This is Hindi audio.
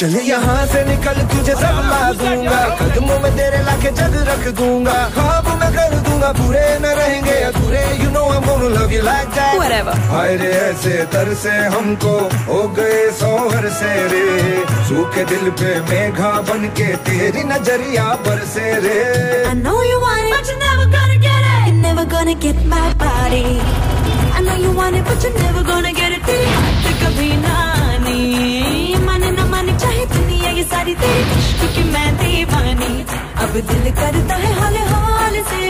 चले यहाँ से निकल तुझे सब दूँगा। कदमों में तेरे लाके जग रख दूँगा। खाब मैं कर दूँगा बुरे न रहेंगे अधूरे। You know I won't love you like that हायरे ऐसे तर से हमको हो गए सोहर से रे। सूखे दिल पे मेघा बनके तेरी नज़रिया बरसे रे। Gonna get my body. I know you want it, but you're never gonna get it. तेरी बात कभी ना आनी माने ना माने चाहे दुनिया ये सारी तेरी इश्क की मैं दीवानी अब दिल करता है हाल हाल से